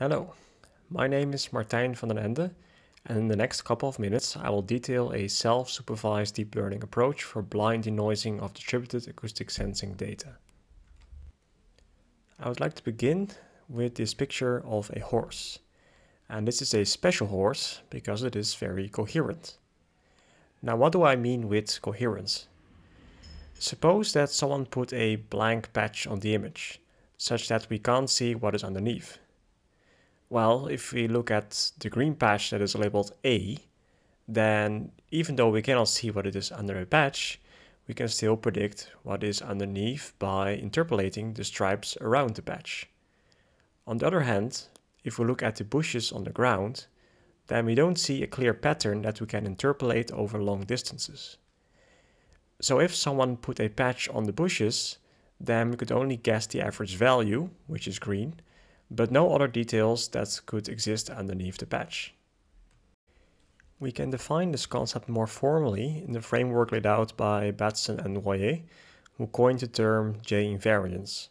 Hello, my name is Martijn van den Ende, and in the next couple of minutes I will detail a self-supervised deep learning approach for blind denoising of distributed acoustic sensing data. I would like to begin with this picture of a horse. And this is a special horse because it is very coherent. Now what do I mean with coherence? Suppose that someone put a blank patch on the image, such that we can't see what is underneath. Well, if we look at the green patch that is labeled A, then even though we cannot see what it is under a patch, we can still predict what is underneath by interpolating the stripes around the patch. On the other hand, if we look at the bushes on the ground, then we don't see a clear pattern that we can interpolate over long distances. So if someone put a patch on the bushes, then we could only guess the average value, which is green, but no other details that could exist underneath the patch. We can define this concept more formally in the framework laid out by Batson and Royer, who coined the term J-invariance.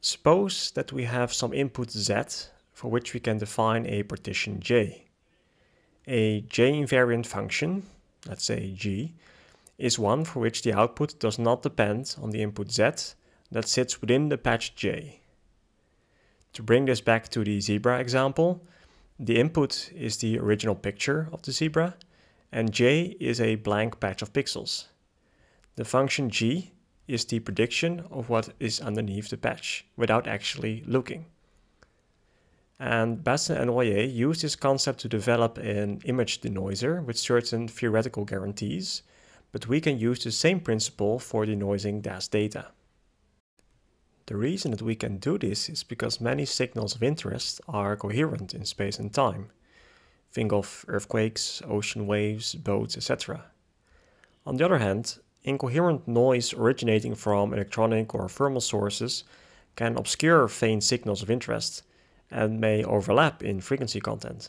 Suppose that we have some input z for which we can define a partition j. A J-invariant function, let's say g, is one for which the output does not depend on the input z that sits within the patch j. To bring this back to the zebra example, the input is the original picture of the zebra, and j is a blank patch of pixels. The function g is the prediction of what is underneath the patch, without actually looking. And Batson and Royer used this concept to develop an image denoiser with certain theoretical guarantees, but we can use the same principle for denoising DAS data. The reason that we can do this is because many signals of interest are coherent in space and time. Think of earthquakes, ocean waves, boats, etc. On the other hand, incoherent noise originating from electronic or thermal sources can obscure faint signals of interest and may overlap in frequency content.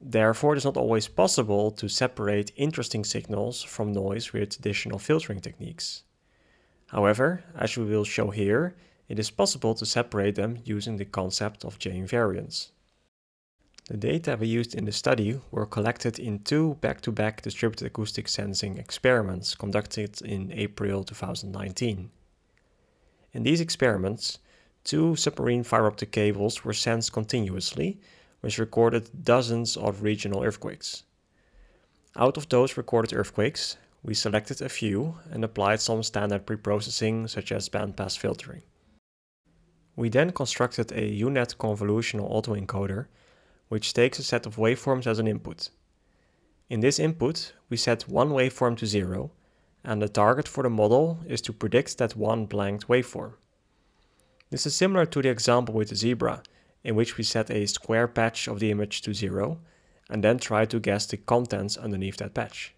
Therefore, it is not always possible to separate interesting signals from noise with traditional filtering techniques. However, as we will show here, it is possible to separate them using the concept of J-invariance. The data we used in the study were collected in two back-to-back -back distributed acoustic sensing experiments conducted in April 2019. In these experiments, two submarine fiber optic cables were sensed continuously, which recorded dozens of regional earthquakes. Out of those recorded earthquakes, we selected a few and applied some standard preprocessing such as bandpass filtering. We then constructed a U-Net convolutional autoencoder which takes a set of waveforms as an input. In this input, we set one waveform to zero and the target for the model is to predict that one blanked waveform. This is similar to the example with the zebra, in which we set a square patch of the image to zero and then try to guess the contents underneath that patch.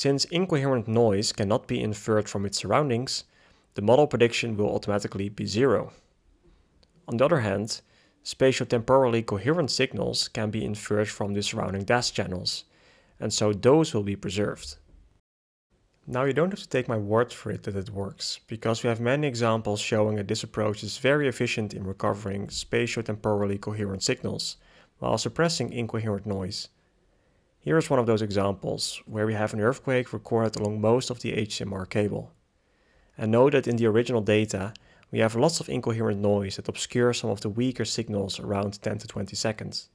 Since incoherent noise cannot be inferred from its surroundings, the model prediction will automatically be zero. On the other hand, spatiotemporally coherent signals can be inferred from the surrounding DAS channels, and so those will be preserved. Now you don't have to take my word for it that it works, because we have many examples showing that this approach is very efficient in recovering spatiotemporally coherent signals, while suppressing incoherent noise. Here is one of those examples, where we have an earthquake recorded along most of the HCMR cable. And note that in the original data, we have lots of incoherent noise that obscures some of the weaker signals around 10 to 20 seconds.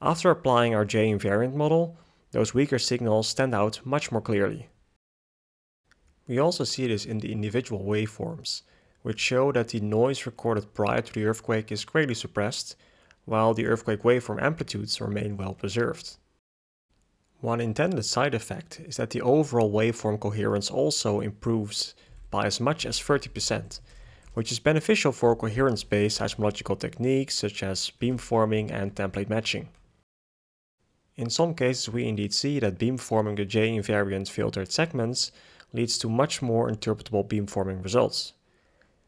After applying our J-invariant model, those weaker signals stand out much more clearly. We also see this in the individual waveforms, which show that the noise recorded prior to the earthquake is greatly suppressed, while the earthquake waveform amplitudes remain well preserved. One intended side effect is that the overall waveform coherence also improves by as much as 30%, which is beneficial for coherence-based seismological techniques such as beamforming and template matching. In some cases we indeed see that beamforming the J-invariant filtered segments leads to much more interpretable beamforming results.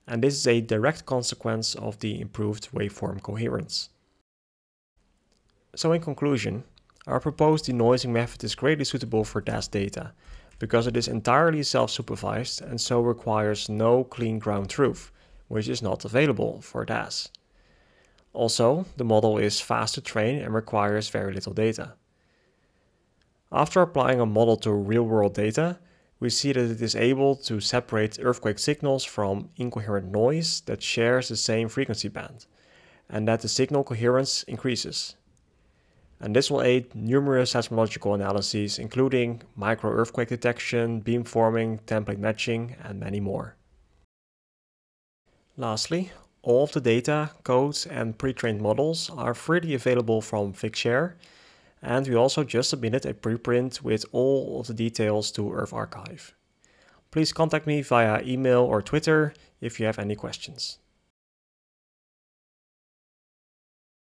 And this is a direct consequence of the improved waveform coherence. So in conclusion, our proposed denoising method is greatly suitable for DAS data, because it is entirely self-supervised and so requires no clean ground truth, which is not available for DAS. Also, the model is fast to train and requires very little data. After applying a model to real-world data, we see that it is able to separate earthquake signals from incoherent noise that shares the same frequency band, and that the signal coherence increases. And this will aid numerous seismological analyses, including micro-earthquake detection, beamforming, template matching, and many more. Lastly, all of the data, codes, and pre-trained models are freely available from Figshare, and we also just submitted a preprint with all of the details to EarthArXiv. Please contact me via email or Twitter if you have any questions.